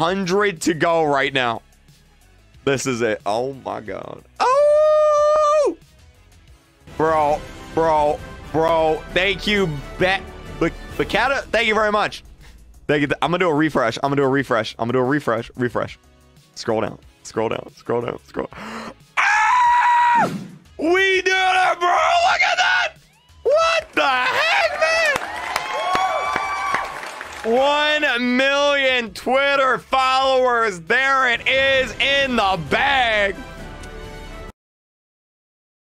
100 to go right now. This is it. Oh my god. Oh! Bro, bro, bro. Thank you, Bet. Bacata, thank you very much. Thank you. I'm gonna do a refresh. I'm gonna do a refresh. I'm gonna do a refresh. Refresh. Scroll down. Scroll down. Scroll down. Scroll. Ah! We did it, bro! Look at that! What the heck, man? One million Twitter followers. There it is in the bag.